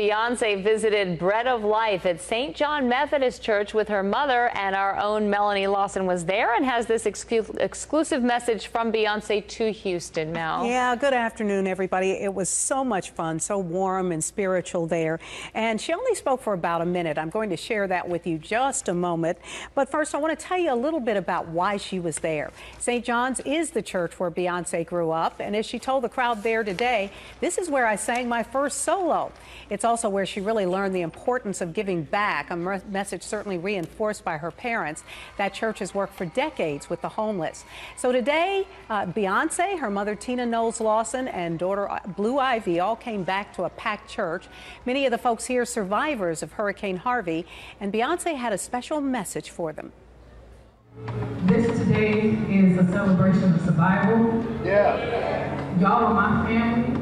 Beyonce visited Bread of Life at St. John Methodist Church with her mother, and our own Melanie Lawson was there and has this exclu exclusive message from Beyonce to Houston. Mel. Yeah, good afternoon, everybody. It was so much fun, so warm and spiritual there. And she only spoke for about a minute. I'm going to share that with you just a moment. But first, I want to tell you a little bit about why she was there. St. John's is the church where Beyonce grew up. And as she told the crowd there today, this is where I sang my first solo. It's also where she really learned the importance of giving back, a message certainly reinforced by her parents. That church has worked for decades with the homeless. So today, uh, Beyonce, her mother Tina Knowles Lawson, and daughter uh, Blue Ivy all came back to a packed church. Many of the folks here survivors of Hurricane Harvey, and Beyonce had a special message for them. This today is a celebration of survival. Yeah. Y'all are my family.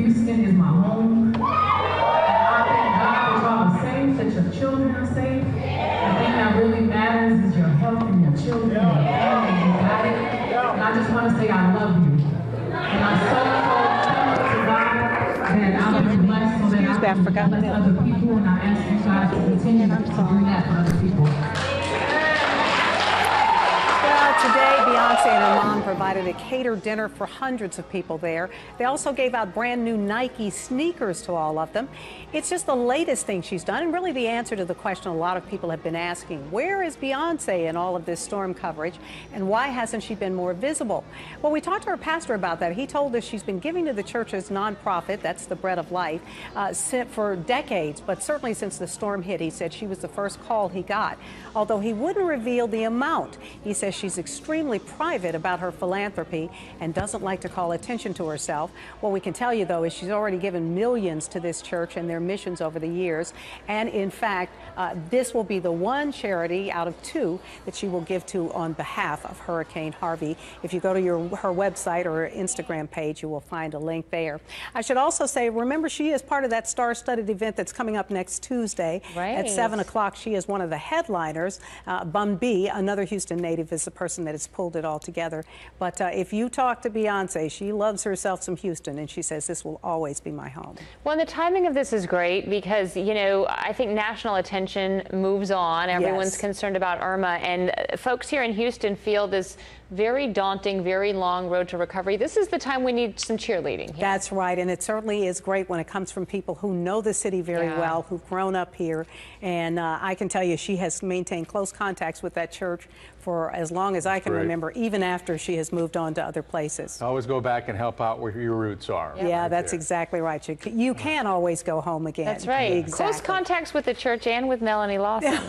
Houston is my home. And I thank God that y'all are safe, that your children are safe. The thing that really matters is your health and your children and. You got it. And I just want to say I love you. And I'm so, so to God that I'm blessed so that I can bless other people. And I ask you guys to continue to do that for other people. Today, Beyonce and her mom provided a catered dinner for hundreds of people there. They also gave out brand new Nike sneakers to all of them. It's just the latest thing she's done, and really the answer to the question a lot of people have been asking where is Beyonce in all of this storm coverage, and why hasn't she been more visible? Well, we talked to her pastor about that. He told us she's been giving to the church's nonprofit, that's the Bread of Life, uh, for decades, but certainly since the storm hit, he said she was the first call he got. Although he wouldn't reveal the amount, he says she's extremely private about her philanthropy and doesn't like to call attention to herself. What we can tell you, though, is she's already given millions to this church and their missions over the years. And in fact, uh, this will be the one charity out of two that she will give to on behalf of Hurricane Harvey. If you go to your, her website or her Instagram page, you will find a link there. I should also say, remember, she is part of that star-studded event that's coming up next Tuesday right. at 7 o'clock. She is one of the headliners. Uh, Bun B, another Houston native, is the person person that has pulled it all together. But uh, if you talk to Beyonce, she loves herself some Houston, and she says this will always be my home. Well, the timing of this is great because, you know, I think national attention moves on. Everyone's yes. concerned about Irma, and uh, folks here in Houston feel this very daunting, very long road to recovery. This is the time we need some cheerleading. Here. That's right, and it certainly is great when it comes from people who know the city very yeah. well, who've grown up here, and uh, I can tell you she has maintained close contacts with that church for as long as I can great. remember, even after she has moved on to other places. Always go back and help out where your roots are. Yep. Yeah, right that's there. exactly right. You, you can always go home again. That's right. Exactly. Close contacts with the church and with Melanie Lawson.